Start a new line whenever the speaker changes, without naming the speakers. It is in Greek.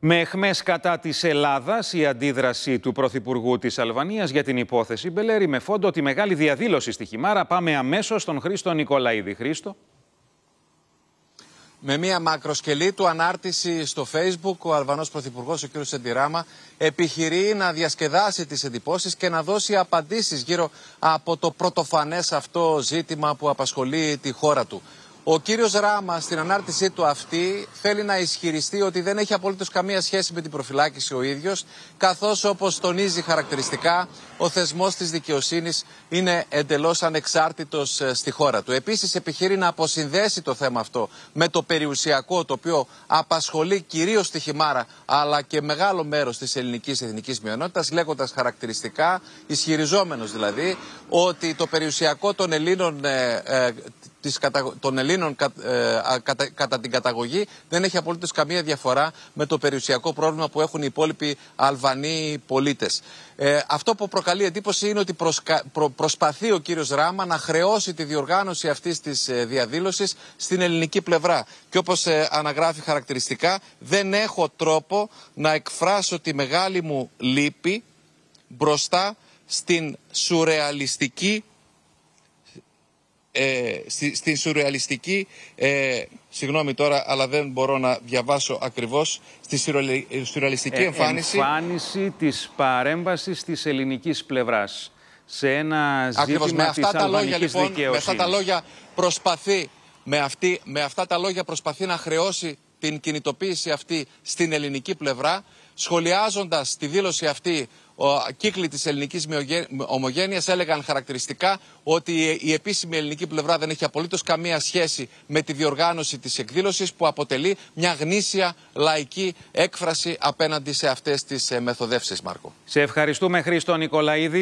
Με εχμές κατά της Ελλάδας, η αντίδραση του Πρωθυπουργού της Αλβανίας για την υπόθεση Μπελέρη με φόντο τη μεγάλη διαδήλωση στη Χιμάρα. Πάμε αμέσως στον Χρήστο Νικολαίδη. Χρήστο.
Με μια μακροσκελή του ανάρτηση στο Facebook, ο Αλβανός Πρωθυπουργός, ο κ. Σεντιράμα, επιχειρεί να διασκεδάσει τις εντυπώσεις και να δώσει απαντήσεις γύρω από το πρωτοφανές αυτό ζήτημα που απασχολεί τη χώρα του. Ο κύριος Ράμα στην ανάρτησή του αυτή θέλει να ισχυριστεί ότι δεν έχει απολύτως καμία σχέση με την προφυλάκηση ο ίδιος, καθώς όπως τονίζει χαρακτηριστικά ο θεσμός της δικαιοσύνης είναι εντελώς ανεξάρτητος ε, στη χώρα του. Επίσης επιχειρεί να αποσυνδέσει το θέμα αυτό με το περιουσιακό το οποίο απασχολεί κυρίως τη Χιμάρα αλλά και μεγάλο μέρος της ελληνικής εθνικής μειονότητας λέγοντας χαρακτηριστικά, ισχυριζόμενος δηλαδή, ότι το περιουσιακό των Ελλήνων ε, ε, της των Ελλήνων ε, κατα, κατά την καταγωγή δεν έχει απολύτως καμία διαφορά με το περιουσιακό πρόβλημα που έχουν οι υπόλοιποι Αλβανοί πολίτες. Ε, αυτό που προκαλεί εντύπωση είναι ότι προσπαθεί ο κύριος Ράμα να χρεώσει τη διοργάνωση αυτής της ε, διαδήλωσης στην ελληνική πλευρά. Και όπως ε, αναγράφει χαρακτηριστικά δεν έχω τρόπο να εκφράσω τη μεγάλη μου λύπη μπροστά στην σουρεαλιστική ε, στη, στην σουρεαλιστική, ε, συγγνώμη τώρα, αλλά δεν μπορώ να διαβάσω ακριβώς, στη σουρεαλιστική ε, εμφάνιση.
Εμφάνιση της παρέμβασης της ελληνικής πλευράς σε ένα Ακριβώς, ζήτημα με αυτά της τα λόγια, λοιπόν,
Με αυτά τα λόγια προσπαθεί, με, αυτή, με αυτά τα λόγια προσπαθεί να χρεώσει την κινητοποίηση αυτή στην ελληνική πλευρά, σχολιάζοντας τη δήλωση αυτή ο κύκλοι της ελληνικής ομογένειας έλεγαν χαρακτηριστικά ότι η επίσημη ελληνική πλευρά δεν έχει απολύτως καμία σχέση με τη διοργάνωση της εκδήλωσης που αποτελεί μια γνήσια λαϊκή έκφραση απέναντι σε αυτές τις ε, μεθοδεύσεις, Μάρκο.
Σε ευχαριστούμε Χρήστο Νικολαίδη.